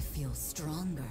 I feel stronger.